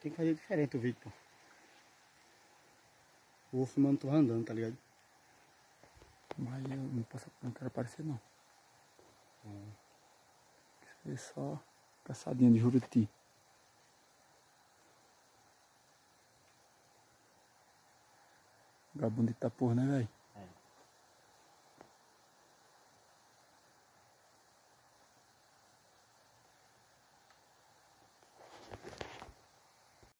Tem que fazer diferente o vídeo, pô. Eu vou filmando tô tá andando, tá ligado? Mas eu não, posso, não quero aparecer não. Hum. Isso é só caçadinha de juruti. Vagabundo de porra, né, velho?